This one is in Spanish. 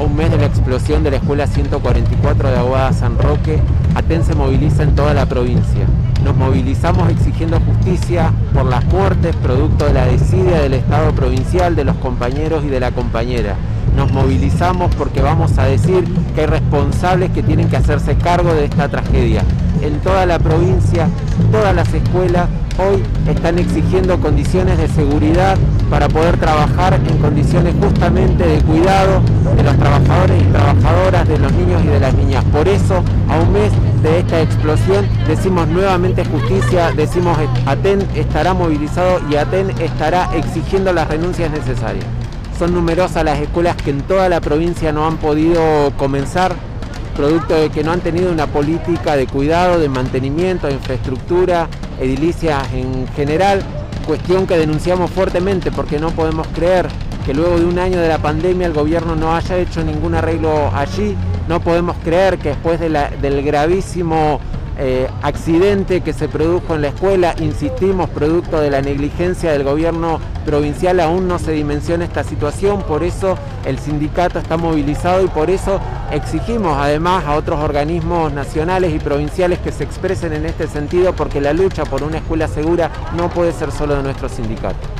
a un mes de la explosión de la Escuela 144 de Aguada San Roque, ATEN se moviliza en toda la provincia. Nos movilizamos exigiendo justicia por las muertes producto de la desidia del Estado provincial, de los compañeros y de la compañera. Nos movilizamos porque vamos a decir que hay responsables que tienen que hacerse cargo de esta tragedia. En toda la provincia, todas las escuelas hoy están exigiendo condiciones de seguridad para poder trabajar en condiciones justamente de cuidado de los trabajadores y trabajadoras, de los niños y de las niñas. Por eso, a un mes de esta explosión, decimos nuevamente justicia, decimos ATEN estará movilizado y ATEN estará exigiendo las renuncias necesarias. Son numerosas las escuelas que en toda la provincia no han podido comenzar, producto de que no han tenido una política de cuidado, de mantenimiento, de infraestructura, edilicia en general, cuestión que denunciamos fuertemente porque no podemos creer que luego de un año de la pandemia el gobierno no haya hecho ningún arreglo allí, no podemos creer que después del gravísimo eh, accidente que se produjo en la escuela, insistimos, producto de la negligencia del gobierno provincial, aún no se dimensiona esta situación, por eso el sindicato está movilizado y por eso exigimos además a otros organismos nacionales y provinciales que se expresen en este sentido, porque la lucha por una escuela segura no puede ser solo de nuestro sindicato.